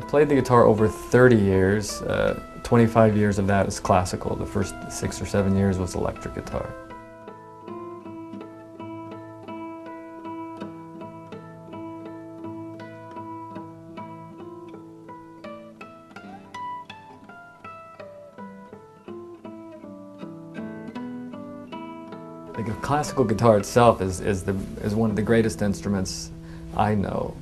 played the guitar over 30 years. Uh, 25 years of that is classical. The first six or seven years was electric guitar. The classical guitar itself is, is, the, is one of the greatest instruments I know.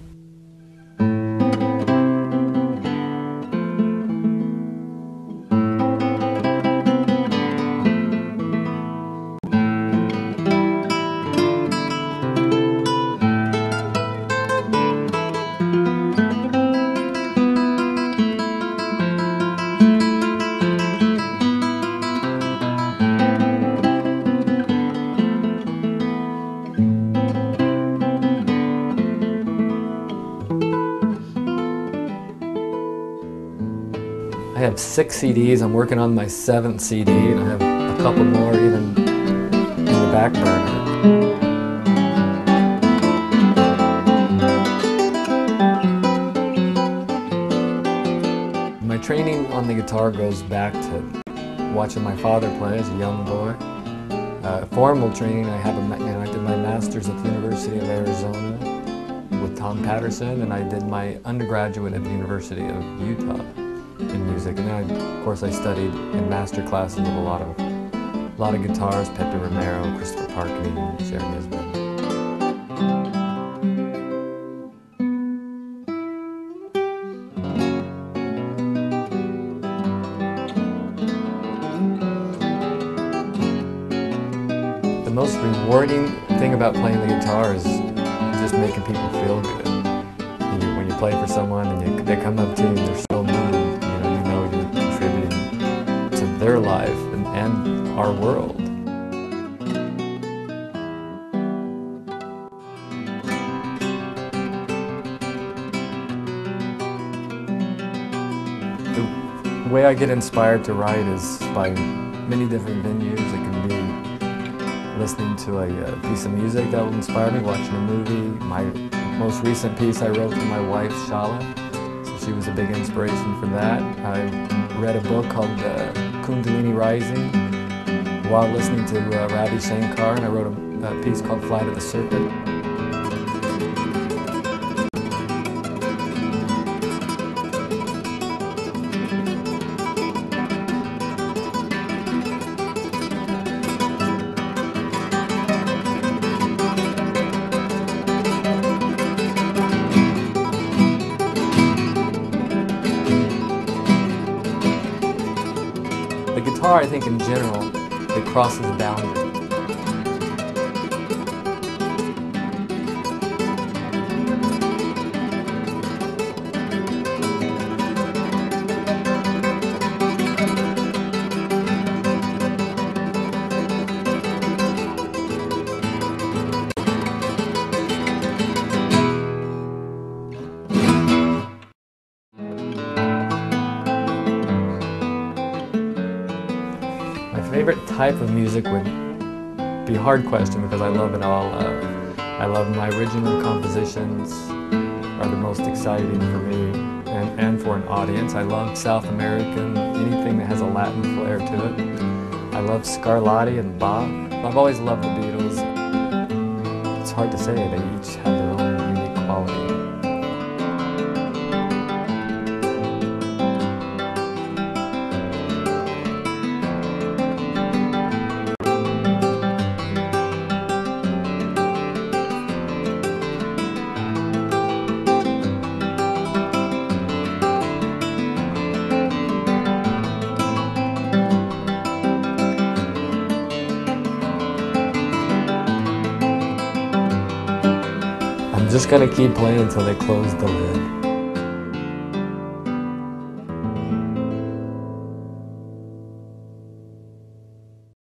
Have six CDs. I'm working on my seventh CD, and I have a couple more even in the back burner. My training on the guitar goes back to watching my father play as a young boy. Uh, formal training, I have a, you know, I did my master's at the University of Arizona with Tom Patterson, and I did my undergraduate at the University of Utah in music. And then, I, of course, I studied in master classes with a lot of, a lot of guitars, Pepe Romero, Christopher Parkening, Jerry Nisbet. The most rewarding thing about playing the guitar is just making people feel good. When you, when you play for someone and you, they come up to you our world. The way I get inspired to write is by many different venues. It can be listening to a, uh piece of music that will inspire me, watching a movie. My most recent piece I wrote for my wife, Shala, so she was a big inspiration for that. I read a book called uh, Kundalini Rising while listening to uh, Ravi Shankar, and I wrote a, a piece called Flight of the Serpent. The guitar, I think in general, crosses boundaries. Type of music would be a hard question because I love it all. Uh, I love my original compositions are the most exciting for me and, and for an audience. I love South American, anything that has a Latin flair to it. I love Scarlatti and Bach. I've always loved the Beatles. It's hard to say, they each have just gonna keep playing until they close the lid.